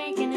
making